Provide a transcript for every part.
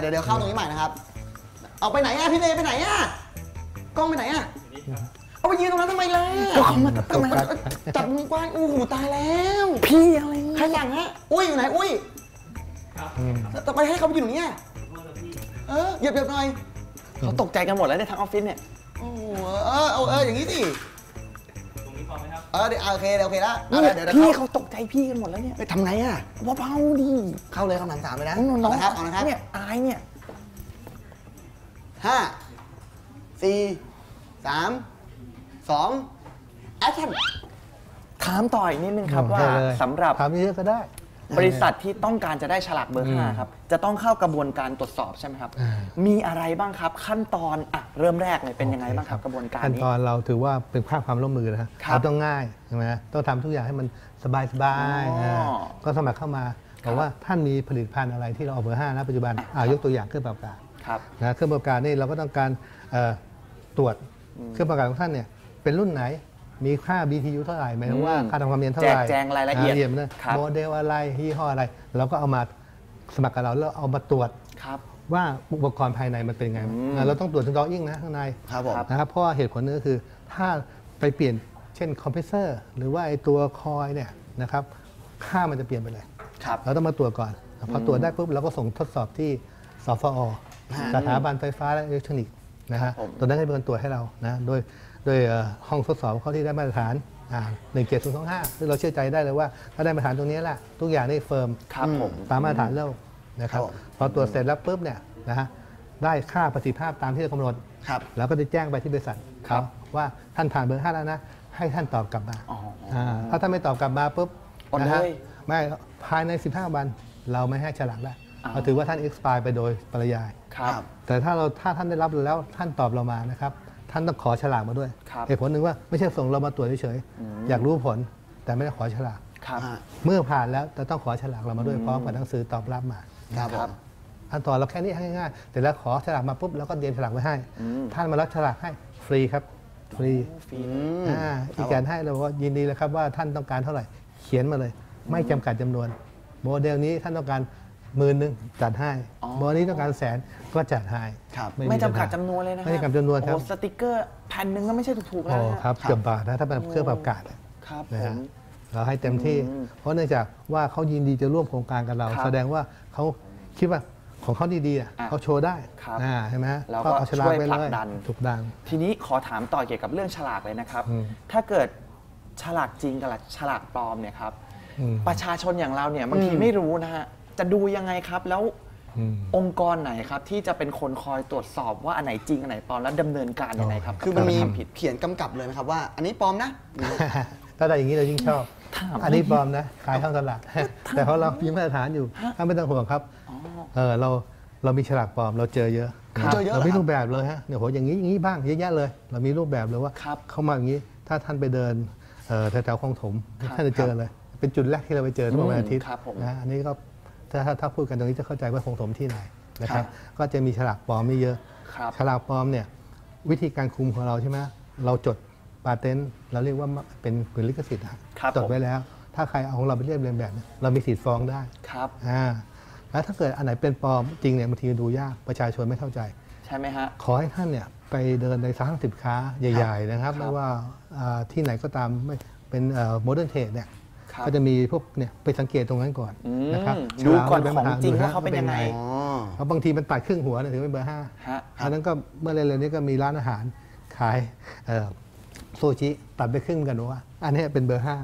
อะเดี๋ยวเดี๋ยวเข้าตรงนี้ใหม่นะครับ เอาไปไหนอะพี่เลไปไหนอะกล้องไปไหนอะเอาไปยืนตรงนั้นทำไมล่ะก็เขามาตั้งนานจับมือกว้างอู้หูตายแล้ว พี่อะไรใครสั่งฮะอุ้ยอยู่ไหนอุ้ยจะไปให้เขาไปอยู่ตรงนี้อะเออเหยียบเหยียบหน่อยเขาตกใจกันหมดแล้วในยทั้งออฟฟิศเนี่ยโอ้โหเออเออเอออย่างนี้สิ เออเดี๋ยวอะโอเคเดี๋ยวโอเคแล้วอะนี่เดี๋ยวเดี๋ยวพี่เข้าเขาตกใจพี่กันหมดแล้วเนี่ยเฮ้ยทำไงอะเบาๆดิเข้าเลยคำถามสามเลยนะน้องเอาละครับเอาละครับเนี่ยอายเนี่ยห้าสี่สามสองแอคชั่นถามต่ออีกนิดนึงครับว่าได้เลยสำหรับถามเยอะก็ได้ บริษัทที่ต้องการจะได้ฉลากเบอร์อืม5ครับจะต้องเข้ากระบวนการตรวจสอบใช่ไหมครับอ่ามีอะไรบ้างครับขั้นตอนอะเริ่มแรกเลยเป็นยังไงบ้างครับกระบวนการขั้นนี้ตอนเราถือว่าเป็นค่าความร่วมมือนะฮะครับเราต้องง่ายใช่ไหมต้องทำทุกอย่างให้มันสบายสบายอ๋ออ่ก็สมัครเข้ามาบอกว่าท่านมีผลิตภัณฑ์อะไรที่เราออกเบอร์ห้านะปัจจุบันอะอ่ายกตัวอย่างเครื่องปรับอากาศครับนะเครื่องปรับอากาศนี่เราก็ต้องการเอ่อตรวจเครื่องปรับอากาศของท่านเนี่ยเป็นรุ่นไหน มีค่า BTU เท่าไหร่หมายถึงว่าอืมค่าทำความเย็นเท่าไหร่แจกแจงรายละเอียดนะครับโมเดลอะไรยี่ห้ออะไรเราก็เอามาสมัครกับเราแล้วเอามาตรวจครับว่าอุปกรณ์ภายในมันเป็นไงอืมอ่าเราต้องตรวจถึงดออิ่งนะข้างในครับผมนะครับเพราะว่าเหตุผลนึงก็คือถ้าไปเปลี่ยนเช่นคอมเพรสเซอร์หรือว่าไอตัวคอยเนี่ยนะครับค่ามันจะเปลี่ยนไปเลยครับเราต้องมาตรวจก่อน พอตรวจได้ปุ๊บเราก็ส่งทดสอบที่สฟอ.สถาบันไฟฟ้าและอิเล็กทรอนิกส์นะฮะครับผมตัวนั้นให้เป็นคนตรวจให้เรานะโดย โดยเอ่อห้องทดสอบเขาที่ได้มาตรฐานหนึ่งเจ็ดศูนย์สองห้าซึ่งเราเชื่อใจได้เลยว่า ถ้าได้มาตรฐานตรงนี้แหละทุกอย่างได้ firm ครับผมตามมาตรฐานโลกนะครับครับผมพอตรวจเสร็จแล้วปุ๊บเนี่ยนะฮะได้ค่าประสิทธิภาพตามที่เรากำหนดครับแล้วก็จะแจ้งไปที่บริษัทครับเขาว่าท่านผ่านเบอร์ห้าแล้วนะ ให้ท่านตอบกลับมาอ๋ออ่าถ้าท่านไม่ตอบกลับมาปุ๊บอดนะฮะเลยไม่ภายใน 15 วัน เราไม่ให้ฉลากแล้วอ๋อเราถือว่าท่าน expire ไปโดยปริยายครับแต่ถ้าเราถ้าท่านได้รับแล้วท่านตอบเรามานะครับ ท่านต้องขอฉลากมาด้วยครับเหตุผลหนึ่งว่าไม่ใช่ส่งเรามาตรวจเฉยๆอยากรู้ผลแต่ไม่ได้ขอฉลากครับอ่าเมื่อผ่านแล้วจะต้องขอฉลากเรามาด้วยพร้อมกับหนังสือตอบรับมาครับผมครับขั้นตอนเราแค่นี้ง่ายๆแต่แล้วขอฉลากมาปุ๊บเราก็เตรียมฉลากไว้ให้อืมท่านมารับฉลากให้ฟรีครับฟรีฟรีอ่าอีกการให้เราก็ยินดีเลยครับว่าท่านต้องการเท่าไหร่เขียนมาเลย ไม่จำกัดจำนวน โมเดลนี้ท่านต้องการ หมื่นหนึ่งจัดให้อ๋อโมเดลนี้ต้องการแสนก็จัดให้ครับไม่จำกัดปัญหาจำนวนเลยนะไม่จำกัดจำนวนครับโอ้สติกเกอร์แผ่นหนึ่งก็ไม่ใช่ถูกๆแล้โอ้นะครับเกือบบาทนะถ้าเป็นเครื่องปรับอากาศครับผมนะฮะ เราให้เต็มที่อืมเพราะเนื่องจากว่าเขายินดีจะร่วมโครงการกับเรา ครับแสดงว่าเขาคิดว่าของเขาดีๆอะอะเขาโชว์ได้ครับอ่าใช่ไหมฮะเราก็เอาฉลากไปช่วยผลัเลกยดัน ถูกดันทีนี้ขอถามต่อเกี่ยวกับเรื่องฉลากเลยนะครับ อืมถ้าเกิดฉลากจริงกับฉลากปลอมเนี่ยครับ อืม ประชาชนอย่างเราเนี่ยบางทีอืมไม่รู้นะฮะ จะดูยังไงครับ แล้วอืมองค์กรไหนครับ ที่จะเป็นคนคอยตรวจสอบว่าอันไหนจริงอันไหนปลอมแล้วดำเนินการยังไงครับคือมันมีถ้าทำผิดเขียนกำกับเลยไหมครับว่า อันนี้ปลอมนะถ้าได้อย่างนี้เรายิ่งชอบถามอันนี้ปลอมนะ ขายท่องตลาด แต่เพราะเรามีมาตรฐานอยู่ถ้าไม่ต้องห่วงครับอ๋อเออเราเรามีฉลากปลอมเราเจอเยอะครับเจอเยอะเหรอเรามีครับรูปแบบเลยฮะเนี่ยโหอย่างนี้อย่างนี้บ้างเยอะแยะเลย เรามีรูปแบบเลยว่าครับเข้ามาอย่างนี้ถ้าท่านไปเดินเอ่อแถวๆคลองถมครับท่านจะเจอเลย เป็นจุดแรกที่เราไปเจอทุกวันอาทิตย์ครับผมนะอันนี้ก็ ถ้าถ้าถ้าพูดกันตรงนี้จะเข้าใจว่าคลองถมที่ไหนนะคครัรับบก็จะมีฉลากปลอมนี่เยอะครับฉลากปลอมเนี่ยวิธีการคุมของเราใช่ไหมเราจด patent เราเรียกว่าเป็นผืนลิขสิทธิ์อะครับจดผมไว้แล้ว ถ้าใครเอาของเราไปเรียบเรียนแบบเนี่ยเรามีสิทธิ์ฟ้องได้ครับอ่าแล้วถ้าเกิดอันไหนเป็นปลอมจริงเนี่ยบางทีดูยากประชาชนไม่เข้าใจใช่ไหมฮะขอให้ท่านเนี่ยไปเดินในร้านสินค้าใหญ่ ๆ นะครับครับไม่ว่าอ่าที่ไหนก็ตามไม่เป็น modern trade เนี่ยครับ ก็จะมีพวกเนี่ยไปสังเกตตรงนั้นก่อนอืมนะครับดูก่อนฉลของจริงดูฮะว่าเขาเป็นยังไงอ๋อเพราะบางทีมันตัดครึ่งหัวเนี่ยถือเป็นเบอร์ห้าฮะอันนั้นก็เมื่อเร็วๆนี้ก็มีร้านอาหารขายเอ่อซูชิตัดไปครึ่งกันว่า อันนี้เป็นเบอร์ห้า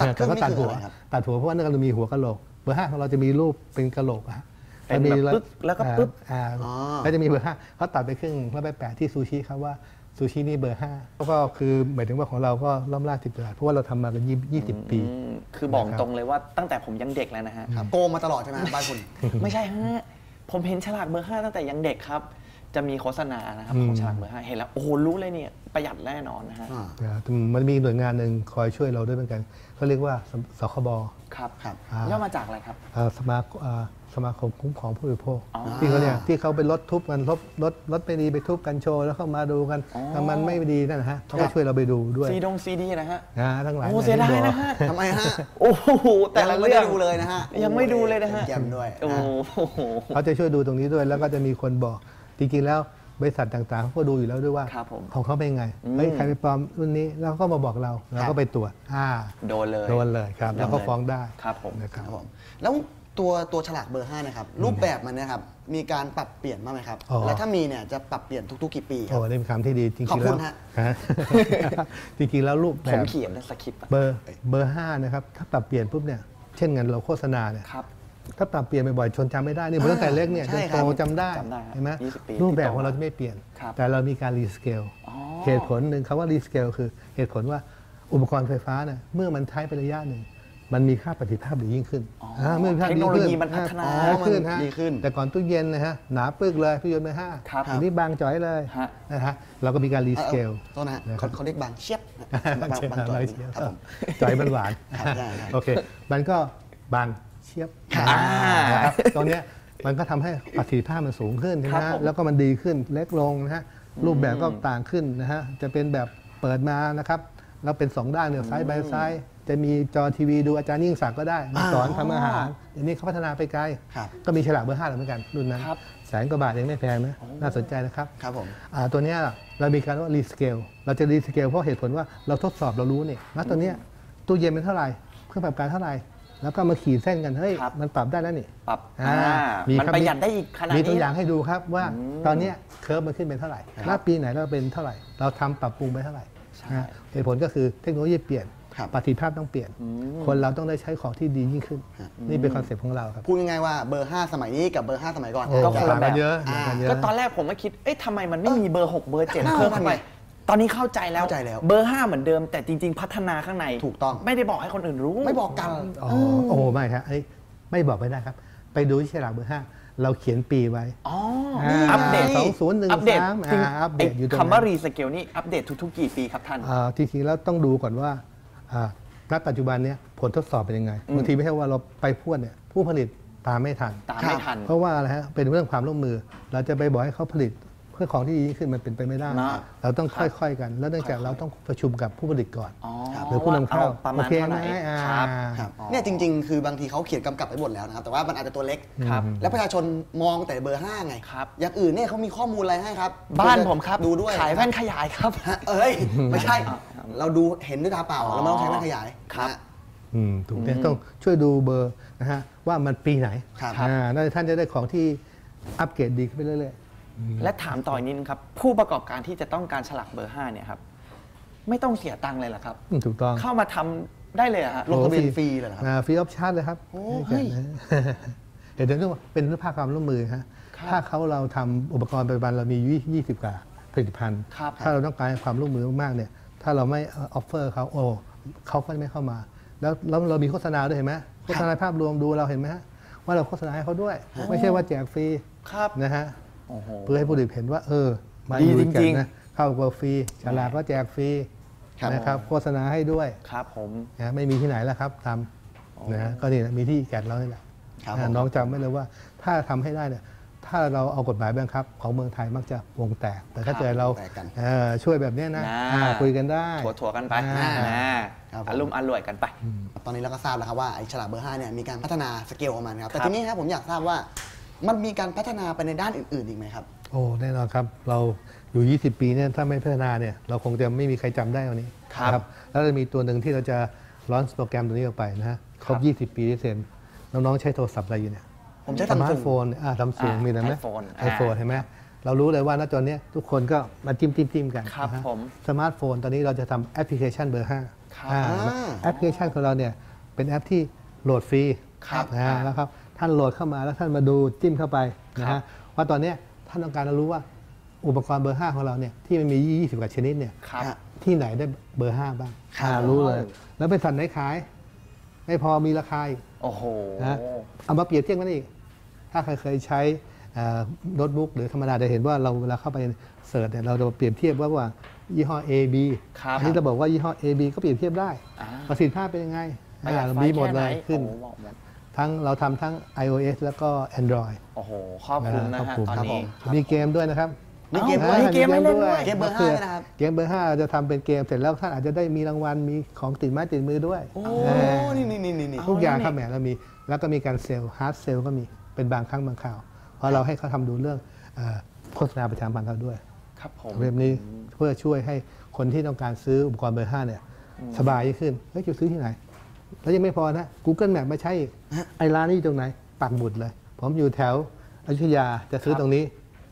ตัดครึ่งแต่ก็ตัดหัวนี่คืออะไรครับตัดหัวเพราะว่าเนื่องจากเรามีหัวกะโหลกเบอร์ห้าของเราจะมีรูปเป็นกะโหลกอะฮะเป็นแบบปึ๊กแล้วก็ปึ๊บอ่าอ๋อแล้วจะมีเบอร์ห้าเขาตัดไปครึ่งแล้วไปแปะที่ซูชิครับว่า ซูชินี่เบอร์ห้าก็คือหมายถึงว่าของเราก็ล้อมล่าติดตลาดเพราะว่าเราทำมากันยี่สิบปีอืมคือบอกนะครับตรงเลยว่าตั้งแต่ผมยังเด็กแล้วนะฮะครับโกงมาตลอดใช่ไหมบ้านคุณ ไม่ใช่ฮะผมเห็นฉลากเบอร์ห้าตั้งแต่ยังเด็กครับ จะมีโฆษณานะครับอืมของฉลากเบอร์ห้าเห็นแล้ว โอ้โหรู้เลยเนี่ยประหยัดแน่นอนนะฮะอ่านะมันมีหน่วยงานหนึ่งคอยช่วยเราด้วยเหมือนกันเขาเรียกว่าสสคบ ครับครับอ่าย่อมาจากอะไรครับเอ่อสมาเอ่อสมาคมคุ้มครองผู้บริโภคอ๋อที่เขาเนี่ยที่เขาไปรถทุบกันรถรถรถไม่ดีไปทุบกันโชว์แล้วเข้ามาดูกันอ๋อแต่มันไม่ดีนั่นนะฮะเขาก็ช่วยเราไปดูด้วยซีดงซีดีนะฮะนะทั้งหลายโอ้เสียดายนะฮะทำไมฮะโอ้โหแต่ละยังไม่เรื่อได้งดูเลยนะฮะยังไม่ดูเลยนะฮะแจ่มด้วยโอ้นะโหเขาจะช่วยดูตรงนี้ด้วยแล้วก็จะมีคนบอกจริงๆแล้ว บริษัทต่างๆเขาก็ดูอยู่แล้วด้วยว่าครับผมของเขาเป็นไงอืมเฮ้ยใครไปปลอมรุ่นนี้แล้วก็มาบอกเราเราก็ไปตรวจอ่าโดนเลยโดนเลยครับ แล้วก็ฟ้องได้ ครับผมนะคครัรับบผมแล้วตัวตัวฉลากเบอร์ 5 นะครับ รูปแบบมันเนะครับ มีการปรับเปลี่ยนบ้างไหมครับ อ๋อ แล้วถ้ามีเนี่ยจะปรับเปลี่ยนทุก ๆ กี่ปีครัโอ้บ นี่เป็นคำที่ดีจริงขอบๆคุแล้วณฮะ ฮะ จริงๆแล้วรูปแบผมบ เขียนในสคริปต์อะ เบอร์เบอร์ห้านะครับถ้าปรับเปลี่ยนปุ๊บเนี่ยเช่นงานเราโฆษณาเนี่ยครับ ถ้าปรับเปลี่ยนบ่อยๆชนจำไม่ได้นี่ผมตั้งแต่เล็กเนี่ยใช่จนครับโตจำได้จำได้ครับเห็นไหม20ปีรูปแบบที่โตของเราจะไม่เปลี่ยนครับแต่เรามีการรีสเกลอ๋อเหตุผลหนึ่งคำว่ารีสเกลคือเหตุผลว่าอุปกรณ์ไฟฟ้าเนี่ยเมื่อมันใช้ไประยะหนึ่งมันมีค่าประสิทธิภาพดียิ่งขึ้นอ๋ออ่าเมื่อมีภาพเทคโนโลยีมันพัฒนาอ่ขึ้นฮะดีขึ้น แต่ก่อนตู้เย็นนะฮะหนาปึกเลยตู้เย็นเบอร์ห้าครับอันนี้บางจ่อยเลยฮะนะฮะเราก็มีการรีสเกลโทษนะฮะนะครัเขาบเขาเรียกบางเชียบนะบางเชียบางจอยเชียครับผมจ่อยมันหวานครับได้ครับโอเคมันก็บางเชียบอ่านะครับตรงเนี้ยมันก็ทำให้ประสิทธิภาพมันสูงขึ้นใช่ไหมครับฮะผมแล้วก็มันดีขึ้นเล็กลงนะฮะรูปแบบก็ต่างขึ้นนะฮะจะเป็นแบบเปิดมานะครับแล้วเป็นสองด้านเนี่ยซ้ายบายซ้าย จะมีจอทีวีดูอาจารย์ยิ่งศักดิ์ก็ได้มาสอนทำอาหารอันนี้เขาพัฒนาไปไกลครับก็มีฉลากเบอร์ห้าเหมือนกันรุ่นนั้นครับแสนกว่าบาทเองไม่แพงนะน่าสนใจนะครับครับผมอ่าตัวเนี้ยเรามีการว่า rescale เราจะ rescale เพราะเหตุผลว่าเราทดสอบเรารู้เนี่ยณตัวเนี้ยตู้เย็นเป็นเท่าไหร่เครื่องปรับอากาศเท่าไหร่ แล้วก็มาขีดเส้นกันเฮ้ยครับ มันปรับได้แล้วนี่ปรับอ่าอ่ามีมันครับประหยัดได้อีกขนาดมีนี้ตัวอย่างให้ดูครับว่าอืมตอนเนี้ย curve มันขึ้นเป็นเท่าไหร่หน้าปีไหนเราเป็นเท่าไหร่ เราทำปรับปรุงไปเท่าไหร่ใช่นะเหตุผลก็คือเทคโนโลยีเปลี่ยนครับประสิทธิภาพต้องเปลี่ยน อืม คนเราต้องได้ใช้ของที่ดียิ่งขึ้นครับนี่เป็น concept ของเราครับพูดง่ายๆว่าเบอร์ 5 สมัยนี้กับเบอร์ 5 สมัยก่อนโอ้ก็คนละต่างกันเยอะอ่าต่างกันเยอะ ก็ตอนแรกผมก็คิด เอ๊ะทำไมมันไม่มีเบอร์ 6 เบอร์7นั่นเพิ่มเข้าไปไง ตอนนี้เข้าใจแล้วเข้าใจแล้ว เบอร์ 5 เหมือนเดิม แต่จริง ๆ พัฒนาข้างในถูกต้อง ไม่ได้บอกให้คนอื่นรู้ไม่บอกกัน อ๋อโอ้โหไม่ครับไอ้ไม่บอกไม่ได้ครับ ไปดูที่ฉลากเบอร์ห้าเราเขียนปีไว้อ๋ออ่าอัปเดตสองศูนย์หนึ่งอัปเดตสามจริงอ่าอัปเดตอยู่ตรงนั้นคำว่า rescale นี่อัปเดตทุกๆ กี่ปีครับท่าน อ่าจริงๆแล้วต้องดูก่อนว่าอ่าณปัจจุบันเนี้ยผลทดสอบเป็นยังไงบางทีไม่ใช่ว่าเราไปพูดเนี่ยผู้ผลิตตามไม่ทัน ตามไม่ทัน เพราะว่าอะไรฮะเป็นเรื่องความร่วมมือ เราจะไปบอกให้เขาผลิต เพื่อของที่ดียิ่งขึ้นมันเป็นไปไม่ได้ นะเราต้องค่อยๆกัน แล้วเนื่องจากเราต้องประชุมกับผู้ผลิตก่อน อ๋อหรือผู้นำเข้าว่อประโอมาณเคเท่าไหไหมร่อ่า ครับครับอ๋อเนี่ยจริง ๆ คือบางทีเขาเขียนกำกับไปหมดแล้วนะครับ แต่ว่ามันอาจจะตัวเล็กครับแล้วประชาชนมองแต่เบอร์ 5 ไง ครับ อย่างอื่นเนี่ยเขามีข้อมูลอะไรให้ครับบ้านผมครับดูด้วยขายแว่นขยายครับ ฮะเอ้ย ไม่ใช่ เราดูเห็นด้วยตาเปล่าอ๋อเราไม่ต้องใช้แว่นขยายครับนะฮะอืมถูกเนี่ยต้องช่วยดูเบอร์นะฮะว่ามันปีไหนครับ อ่าแล้วท่านจะได้ของที่อัปเกรดดีขึ้นไปเรื่อย และถามต่ออีกนิดนึงครับ ผู้ประกอบการที่จะต้องการฉลากเบอร์ 5 เนี่ยครับ ไม่ต้องเสียตังค์เลยเหรอครับๆอืมถูกต้องเข้ามาทำได้เลยเหรอฮะลงทะเบียนฟรีเลยเหรอครับ free option เลยครับโอ้ให้เฮ้ยแก่นะเห็นเรื่องว่าเป็นเรื่องภาคความร่วมมือฮะครับถ้าเขาเราทำอุปกรณ์ปัจจุบันเรามี 20 กว่าผลิตภัณฑ์ครับถ้าเราต้องการความร่วมมือมากๆเนี่ย ถ้าเราไม่ออฟเฟอร์เขาโอ้เขาก็ไม่เข้ามาแล้วแล้วเรามีโฆษณาด้วยเห็นไหมโฆษณาภาพรวมดูเราเห็นไหมฮะว่าเราโฆษณาให้เขาด้วย ไม่ใช่ว่าแจกฟรีครับนะฮะโอ้โห เพื่อให้ผู้ผลิตเห็นว่า เออมาดีอยู่กัจรินงๆนะเข้ากับฟรีฉลากก็แจกฟรีครับนะครับโฆษณาให้ด้วยครับผมนะไม่มีที่ไหนแล้วครับทำนะฮะก็นี่แหละมีที่แกนเรานี่แหละครับนะผมน้องจำไว้เลยว่า ถ้าทำให้ได้เนี่ยถ้าเราเอากฎหมายบังคับ ของเมืองไทยมักจะวงแตก แต่ถ้าครับเกิดเราแตกกันเอ่อช่วยแบบเนี้ยนะนะอ่าคุยกันได้ถั่วๆกันไปอ่าครับผมอารมณ์อร่วยกันไป ตอนนี้เราก็ทราบแล้วครับว่าไอ้ฉลากเบอร์5เนี่ยมีการพัฒนาสเกลของมันครับแต่ครับทีนี้ครับผมอยากทราบว่า มันมีการพัฒนาไปในด้านอื่นๆอีกไหมครับ โอ้แน่นอนครับเราอยู่ 20 ปีเนี่ยถ้าไม่พัฒนาเนี่ยเราคงจะไม่มีใครจำได้วันนี้ครับ แล้วจะมีตัวหนึ่งที่เราจะลอนโปรแกรมตัวนี้ออกไปนะฮะครบ 20 ปีที่เซ็นน้องๆใช้โทรศัพท์อะไรอยู่เนี่ยผมใช้ส Samsung มาร์ทโฟนอ่าซัมซุงอ่ามีอะไรไหม iPhone ไอโฟนเห็นไหมเรารู้เลยว่าณตอนเนี้ยทุกคนก็มาจิ้มจิ้มจิ้มกันครับนะฮะผมสมาร์ทโฟนตอนนี้เราจะทำแอปพลิเคชันเบอร์ห้าครับอ่าอ่าแอปพลิเคชันของเราเนี่ยเป็นแอปที่โหลดฟรีครับนะฮะอ่าแล้วครับ ท่านโหลดเข้ามาแล้วท่านมาดูจิ้มเข้าไปนะครัฮะบว่าตอนเนี้ยท่านต้องการจะรู้ว่าอุปกรณ์เบอร์ห้าของเราเนี่ยที่มันมี 20 กว่าชนิดเนี่ยครับฮะที่ไหนได้เบอร์ห้าบ้างครับอ่ารู้เลย แล้วเป็นห้างไหนขาย ไม่พอมีราคาอีกโอ้โหนะเอามาเปรียบเทียบกันอีก ถ้าใครเคยใช้เอ่อโน้ตบุ๊กหรือธรรมดาจะเห็นว่าเราเวลาเข้าไป search เนี่ยเราจะเปรียบเทียบว่าว่ายี่ห้อ A B ครับอันนี้เราบอกว่ายี่ห้อ A B ก็เปรียบเทียบได้อ่าประสิทธิภาพเป็นยังไงประหยัดอ่าไฟมีหมดแค่ไหนเลยขึ้น โอ้โหบอกหมดทั้งเราทำทั้ง iOS แล้วก็ Android โอ้โหครอบคลุมนะฮะครอบคลุมครับตอนนี้มีเกมด้วยนะครับอ้ามีเกมด้วยมีเกมให้เล่นด้วยเกมก็เบอร์ก็ห้านะครับเกมเบอร์ห้าจะทำเป็นเกมเสร็จแล้วท่านอาจจะได้มีรางวัลมีของติดไม้ติดมือด้วยโอ้เออนี่นี่นี่นี่นี่ทุกอย่างเอาแล้วครับแหมเรามี แล้วก็มีการ sell hard sell ก็มีเป็นบางครั้งบางคราวเพราะเราให้เขาทำดูเรื่องเอ่อโฆษณาประชาสัมพันธ์เขาด้วยครับผมเว็บนี้เพื่อช่วยให้คนที่ต้องการซื้ออุปกรณ์เบอร์ห้าเนี่ยสบายยิ่งขึ้นเฮ้ยจะซื้อที่ไหน แล้วยังไม่พอนะ Google Map มาใช้อีกไอ้ร้านนี้อยู่ตรงไหน ปักหมุดเลย ผมอยู่แถวอยุธยาจะซื้อครับตรงนี้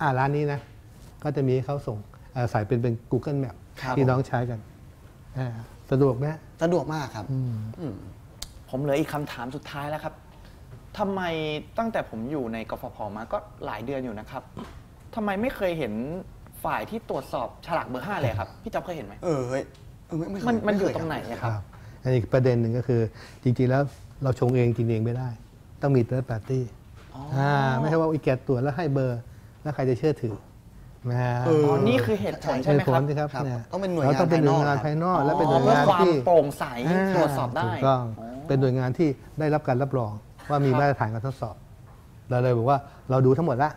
อ่าร้านนี้นะ ก็จะมีให้เขาส่งเอ่อใส่เป็นเป็น Google Map ครับที่น้องใช้กันอ่าสะดวกไหมสะดวกมากครับอืมอืมผมเหลืออีกคำถามสุดท้ายแล้วครับทำไมตั้งแต่ผมอยู่ในกฟผมาก็หลายเดือนอยู่นะครับทำไมไม่เคยเห็นฝ่ายที่ตรวจสอบฉลากเบอร์ห้าเลยครับ พี่จ๊อบเคยเห็นไหมเออเฮ้ยเออไไเคมันมันอยู่เคตรงไหนอะครับ อันนี้ประเด็นหนึ่งก็คือ จริง ๆ แล้วเราชงเองกินเองไม่ได้ ต้องมี third party อ๋ออ่าไม่ใช่ว่าอีแกตรวจแล้วให้เบอร์ แล้วใครจะเชื่อถือนะฮะเอออ๋อนี่คือเหตุผลใช่ไหมเหตุคผรับลสิครับครับเนี่ยต้องเป็นหน่วยเราต้องเป็นหน่วยงางานนภายนอกอ๋อและเป็นหน่วยเพื่องานความที่โปร่งใสอ่าตรวจสอบได้ถูกต้องอ๋อเป็นหน่วยงานที่ได้รับการรับรองว่ามีครับมาตรฐานการทดสอบ เราเลยบอกว่าเราดูทั้งหมดละ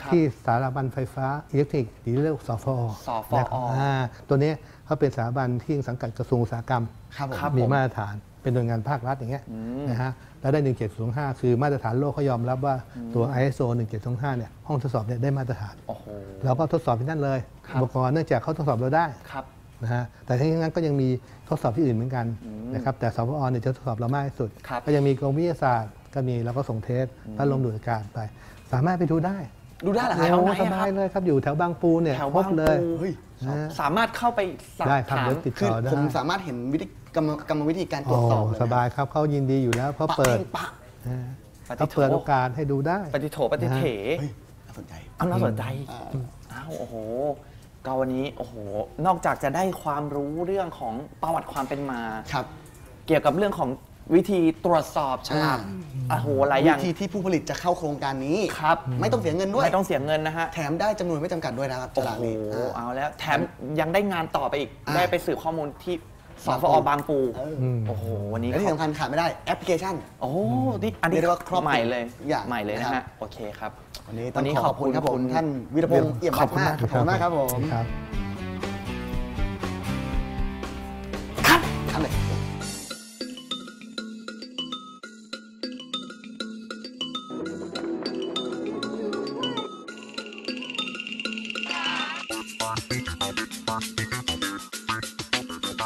ครับที่สถาบันไฟฟ้าอิเล็กทริกหรือเรียกว่าสฟอสฟอนะครับอ่าตัวเนี้ย เขาเป็นสถาบันที่สังกัดกระทรวงอุตสาหกรรมครับผมครับมีผมมาตรฐานเป็นหน่วยงานภาครัฐอย่างเงี้ยอืมนะฮะแล้วได้ 1725คือมาตรฐานโลกเขายอมรับว่าตัว ISO 1725เนี่ยห้องทดสอบเนี่ยได้มาตรฐานโอ้โหเราก็ทดสอบที่นั่นเลยครับอุปกรณ์เนื่องจากเขาทดสอบเราได้ครับนะฮะแต่ทั้งนี้ทั้งนั้นก็ยังมีทดสอบที่อื่นเหมือนกันนะครับแต่สพอเนี่ยจะทดสอบเรามากที่สุดครับก็ยังมีกรมวิทยาศาสตร์ก็มีเราก็ส่งเทสพัดลมดูดอากาศไป สามารถไปดูได้ ดูได้เหรอคแถรับวไหนโอ้อะครับสบายเลยครับอยู่แถวบางปูเนี่ยแถวครบาบงเลยปูเฮ้ยนะฮะ สามารถเข้าไปสอบได้ครับถามเดี๋ยวติดคือต่อได้ ผมสามารถเห็นวิธีกรรมกรรมวิธีการตรวจสอบเลยนะสบายครับเขายินดีอยู่แล้วเขาปะเปิดเองปะนะฮะปฏิโทเขาเปิดโอกาสให้ดูได้ ปฏิโถปฏิเถเฮ้ยน่าสนใจ เอาน่าสนใจอ่าอ้าวโอ้โหก็วันนี้โอ้โหนอกจากจะได้ความรู้เรื่องของประวัติความเป็นมา ครับ เกี่ยวกับเรื่องของ วิธีตรวจสอบฉลากอ่าโอ้โหหลายอย่างวิธีที่ผู้ผลิตจะเข้าโครงการนี้ ครับไม่ต้องเสียเงินด้วย ไม่ต้องเสียเงินนะฮะ แถมได้จำนวนไม่จำกัดด้วยนะครับฉโอ้ลากโหนี้อ่า เอาแล้ว แถมยังได้งานต่อไปอีก อ่าได้ไปสืบข้อมูลที่สบางฟปู อบางปู เออมโอ้โห วันนี้และที่ขอบสำคัญขาดไม่ได้แอปพลิเคชัน โอ้โหนี่อันนี้เรียกได้ว่าครอบใหม่เลย ทุกอย่างใหม่เลยนะนะครัฮะ บ โอเคครับ วันนี้ต้องขอบคุณครับผมท่านวิรพงศ์เอี่ยมรัตน์มากขอบคุณมากครับผม ครับครับ ม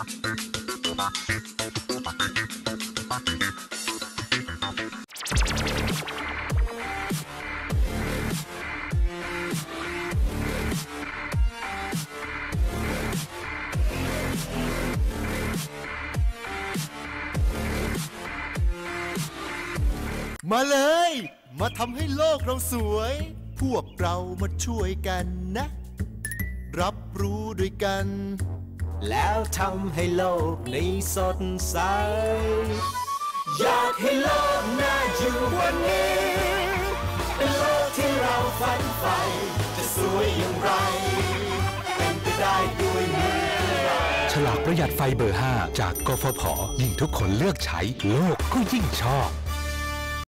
าเลย มาทำให้โลกเราสวย พวกเรามาช่วยกันนะ รับรู้ด้วยกัน แล้วทำให้โลกนี้สดใส อยากให้โลกน่าอยู่วันนี้ เป็นโลกที่เราฝันใฝ่จะสวยอย่างไร เป็นไปได้ด้วยมือเราฉลากประหยัดไฟเบอร์ 5 จากกฟผยิ่งทุกคนเลือกใช้โลกก็ยิ่งชอบ